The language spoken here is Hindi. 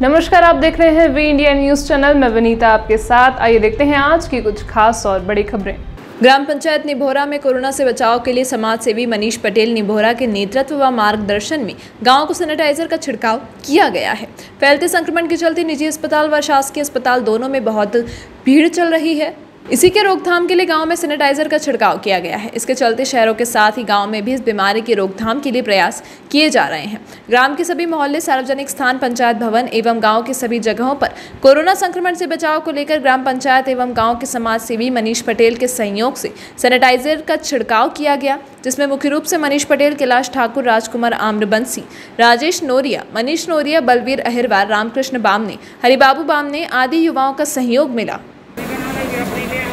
नमस्कार, आप देख रहे हैं वी इंडिया न्यूज़ चैनल मैं विनीता आपके साथ। आइए देखते हैं आज की कुछ खास और बड़ी खबरें। ग्राम पंचायत निभोरा में कोरोना से बचाव के लिए समाज सेवी मनीष पटेल निभोरा के नेतृत्व व मार्गदर्शन में गाँव को सैनिटाइजर का छिड़काव किया गया है। फैलते संक्रमण के चलते निजी अस्पताल व शासकीय अस्पताल दोनों में बहुत भीड़ चल रही है। इसी के रोकथाम के लिए गाँव में सैनिटाइजर का छिड़काव किया गया है। इसके चलते शहरों के साथ ही गाँव में भी इस बीमारी की रोकथाम के लिए प्रयास किए जा रहे हैं। ग्राम के सभी मोहल्ले, सार्वजनिक स्थान, पंचायत भवन एवं गाँव के सभी जगहों पर कोरोना संक्रमण से बचाव को लेकर ग्राम पंचायत एवं गाँव के समाज सेवी मनीष पटेल के सहयोग से सैनिटाइजर का छिड़काव किया गया, जिसमें मुख्य रूप से मनीष पटेल, कैलाश ठाकुर, राजकुमार आम्रबंसी, राजेश नोरिया, मनीष नोरिया, बलवीर अहिरवार, रामकृष्ण बामने, हरिबाबू बामने आदि युवाओं का सहयोग मिला। completely